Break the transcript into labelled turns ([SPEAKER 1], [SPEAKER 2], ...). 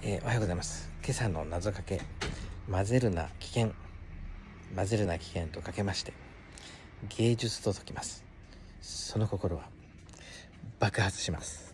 [SPEAKER 1] えー、おはようございます。今朝の謎かけ混ぜるな危険混ぜるな危険とかけまして芸術と解きます。その心は爆発します。